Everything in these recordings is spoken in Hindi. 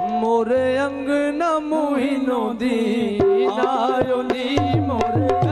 মোরে অঙ্গনা মোহিনো দিনায়নি মোরে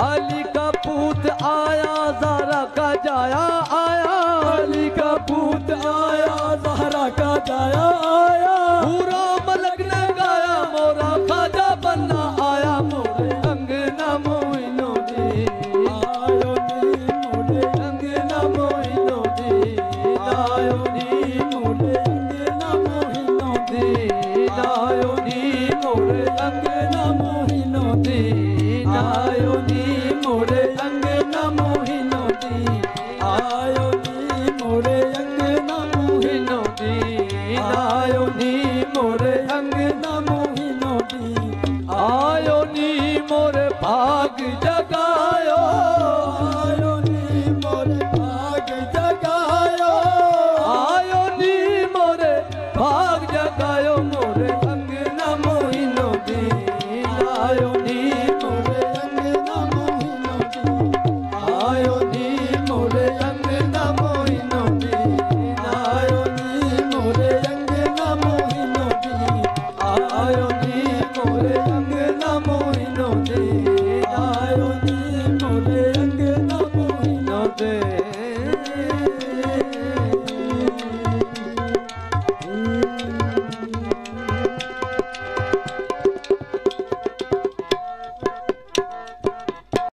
अली का पूत आया जरा का जाया आया। अली का पूत आया जहरा का जाया आया। पूरा मलक ने गाया मोरा खाजा बन्ना आया। मोरे अंगना मोइनो जी आयो जी मोरे अंगना मोइनो जी आयो जी मोरे अंगना मोइनो जी आयो जी मोरे अंगना मोइनो जी आयो जी